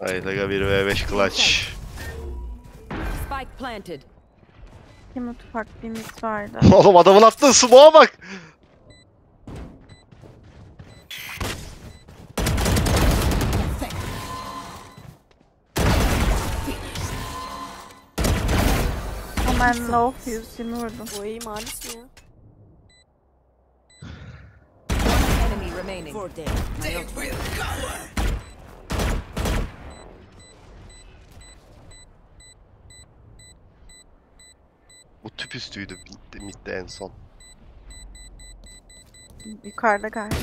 Haydi aga 1v5 clutch. Spike planted. İki mutfak bir mit vardı. Oğlum adamın attığı smoke'a bak. Ben low 120 vurdum. Bu iyi malis mi ya? Enemy remaining. Bu tüp üstüydü midde, en son. Yukarıda galiba.